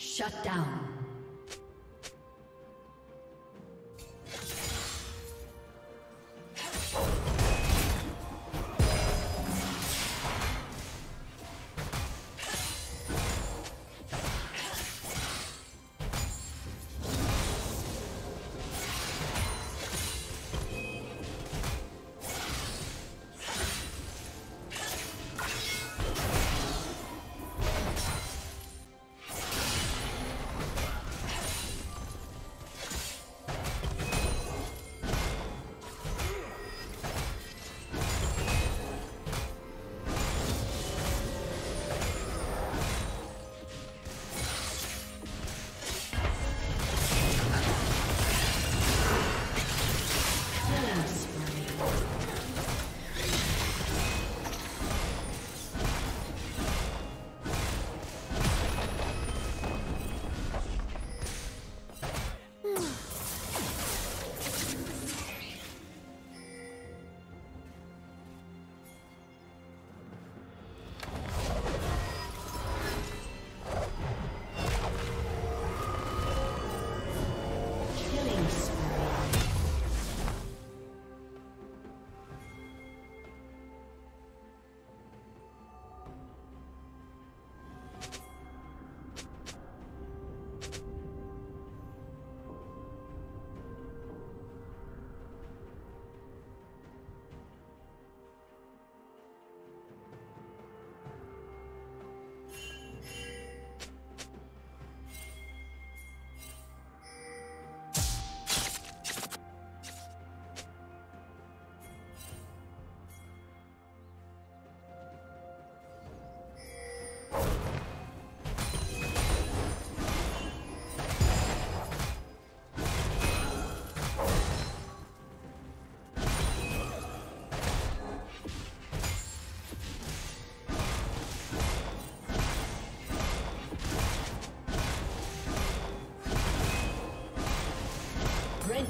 Shut down.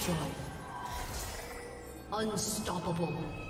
destroyed. Unstoppable.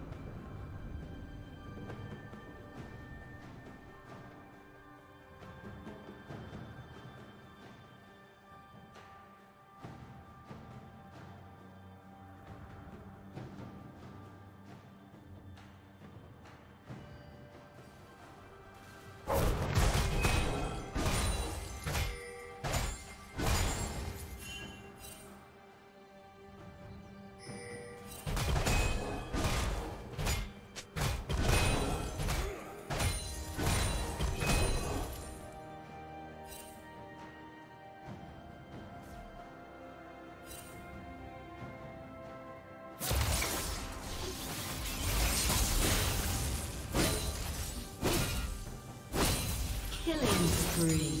Killing